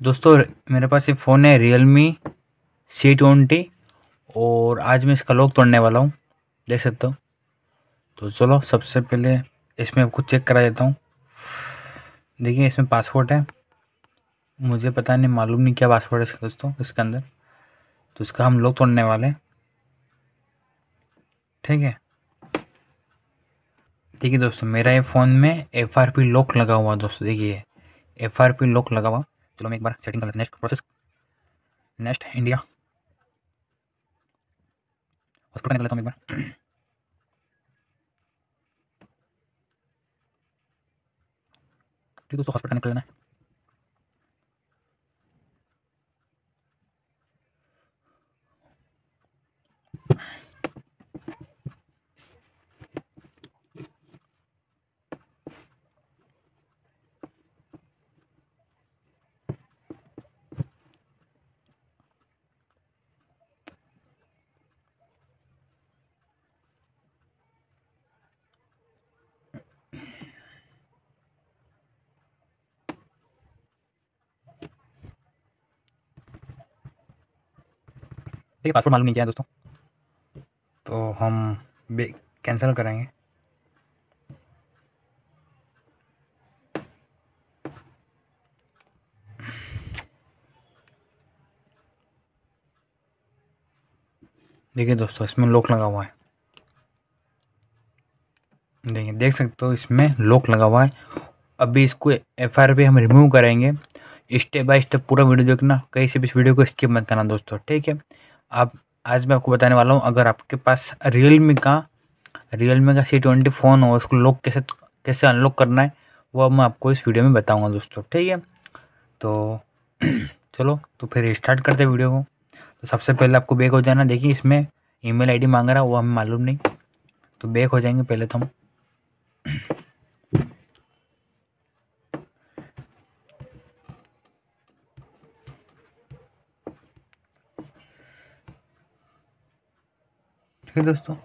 दोस्तों मेरे पास ये फ़ोन है रियल मी सी ट्वेंटी और आज मैं इसका लॉक तोड़ने वाला हूँ, देख सकते हो। तो चलो, सबसे पहले इसमें आपको चेक करा देता हूँ। देखिए, इसमें पासवर्ड है। मुझे पता नहीं, मालूम नहीं क्या पासवर्ड है इसका दोस्तों, इसके अंदर। तो इसका हम लॉक तोड़ने वाले हैं। ठीक है। देखिए दोस्तों, मेरा ये फ़ोन में एफ़ आर पी लॉक लगा हुआ दोस्तों, देखिए। एफ़ आर पी लॉक लगा हुआ। चलो मैं एक बार सेटिंग कर लेते next process next India hospital निकल लेता हूँ एक बार। ठीक दोस्तों हॉस्पिटल निकल लेना है। ठीक पासवर्ड मालूम नहीं किया दोस्तों। तो हम कैंसिल करेंगे। देखिए दोस्तों, इसमें लॉक लगा हुआ है। देखिए, देख सकते हो, इसमें लॉक लगा हुआ है। अभी इसको एफ़ आई आर हम रिमूव करेंगे। स्टेप बाय स्टेप पूरा वीडियो देखना, कहीं से भी इस वीडियो को स्किप मत करना दोस्तों, ठीक है? आप, आज मैं आपको बताने वाला हूँ, अगर आपके पास रियल मी का रियल मी का सी ट्वेंटी फ़ोन हो, उसको लॉक कैसे कैसे अनलॉक करना है, वो अब मैं आपको इस वीडियो में बताऊँगा दोस्तों, ठीक है? तो चलो तो फिर स्टार्ट करते हैं वीडियो को। तो सबसे पहले आपको बैक हो जाना, देखिए इसमें ईमेल आईडी मांग रहा है, वो हमें मालूम नहीं। तो बैक हो जाएँगे पहले तो हम। ठीक Thank दोस्तों।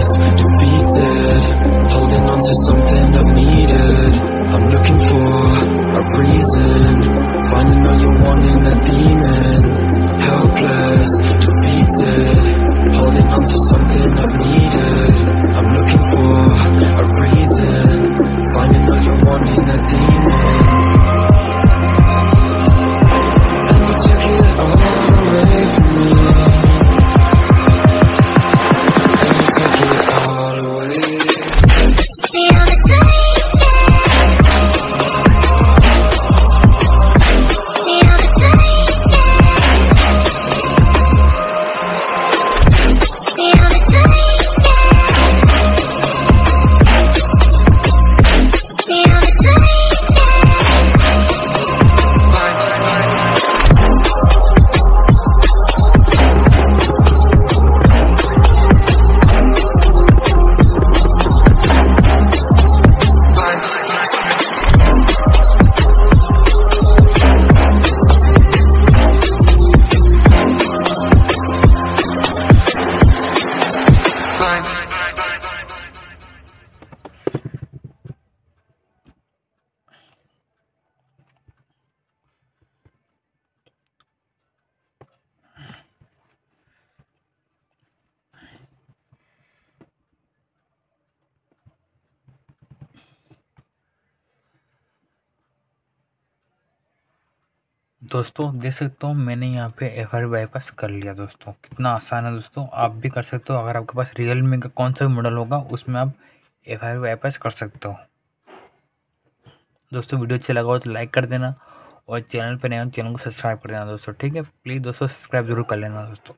Defeated, holding on to something I've needed. I'm looking for a reason, finding all you're wanting a demon. Helpless, defeated, holding on to something I've needed. दोस्तों, देख सकते हो, मैंने यहाँ पे एफ़ आर बाईपास कर लिया दोस्तों। कितना आसान है दोस्तों, आप भी कर सकते हो। अगर आपके पास रियल मी का कौन सा भी मॉडल होगा, उसमें आप एफ़ आर बाईपास कर सकते हो। दोस्तों, वीडियो अच्छा लगा हो तो लाइक कर देना और चैनल पर नया चैनल को सब्सक्राइब कर देना दोस्तों, ठीक है? प्लीज़ दोस्तों सब्सक्राइब ज़रूर कर लेना दोस्तों।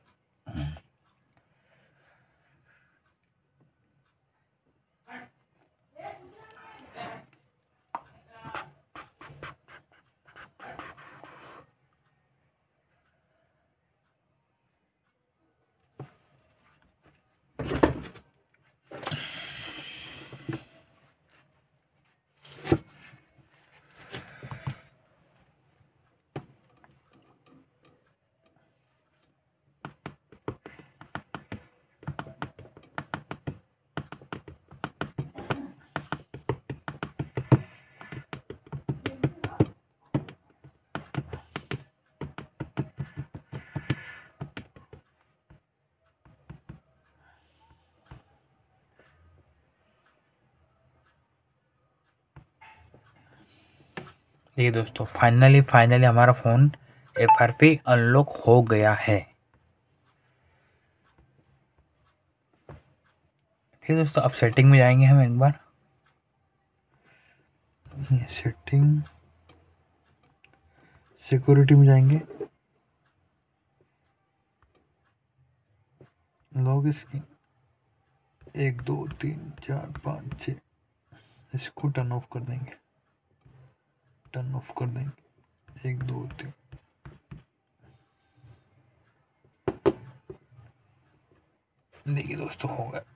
देखिए दोस्तों फाइनली फाइनली हमारा phone F R P unlock हो गया है। ठीक दोस्तों, अब सेटिंग में जाएँगे हम एक बार। सेटिंग सिक्योरिटी में जाएँगे। लॉग स्क्रीन एक, दो, तीन, चार, पाँच छ इसको टर्न ऑफ़ कर देंगे। टर्न ऑफ़ कर देंगे। एक दो तीन। देखिए दोस्तों हो गया।